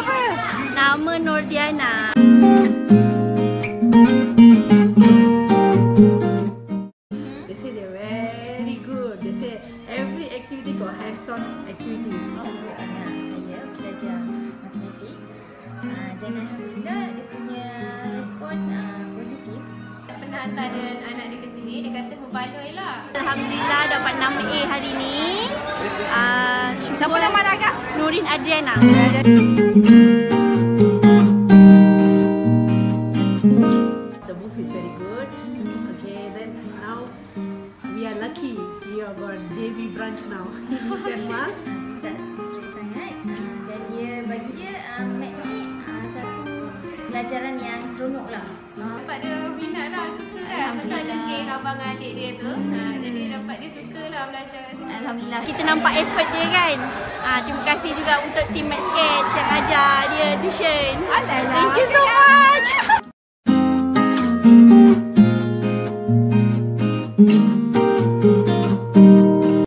siapa? Nama Nordiana. They say they're very good. They say every activity got hands-on activities. Oh, anak saya belajar matematik. Ah, dan Alhamdulillah dia punya respon ah, positif. Pernah hantar dia anak dia ke sini, dia kata berbaloi lah. Alhamdulillah dapat nama A hari Nurin Adriana. The books is very good. Okay, then now we are lucky. We have got JB branch now. Can mas? Sangat. Dan dia bagi dia ah, mat ni ah, satu pelajaran yang seronok lah. Dapat dia minat lah, suka kan. Betul ada geng abang adik dia tu. Ha, jadi dapat dia suka Alhamdulillah. Kita nampak effort dia kan. Ah, terima kasih juga untuk team Max Sketch yang ajar dia tuition. Alah, Thank you so.